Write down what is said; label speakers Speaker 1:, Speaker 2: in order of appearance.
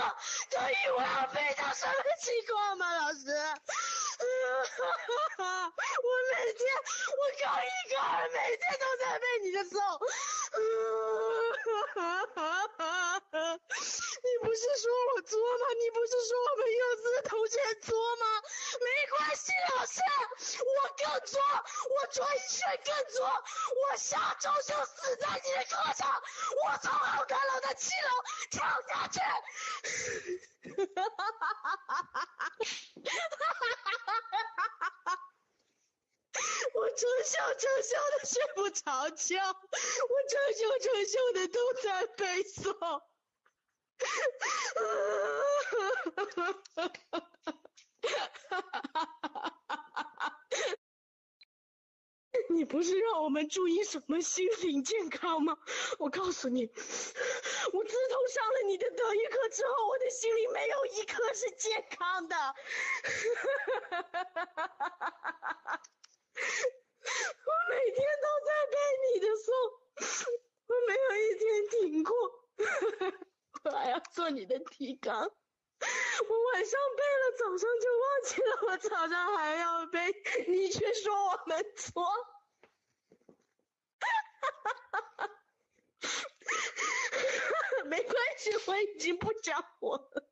Speaker 1: 了，他以我要背到什么情况吗？老师，我每天我高一高二每天都在背你的诵。你不是说我作吗？你不是说我们幼稚的同学作？系，老师，我更作，我转一更作，我下周就死在你的课上，我从二阁楼的七楼跳下去。哈哈哈哈哈哈我成宿成宿的睡不着觉，我成宿成宿的都在背诵。哈哈哈你不是让我们注意什么心灵健康吗？我告诉你，我自从上了你的德育课之后，我的心里没有一刻是健康的。我每天都在背你的书，我没有一天停过。我还要做你的提纲，我晚上背了，早上就忘记了，我早上还要背，你却说我们错。没关系，我已经不讲我了。